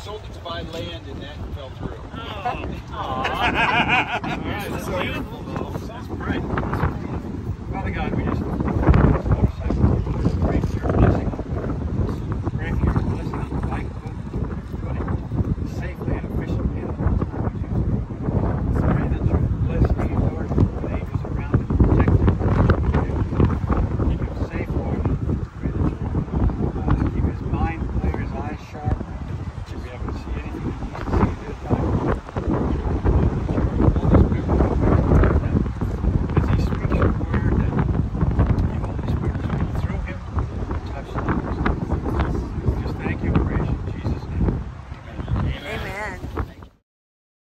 sold it to buy land and that fell through. Oh. Aww. All right, that's beautiful though. That's great. Father God, we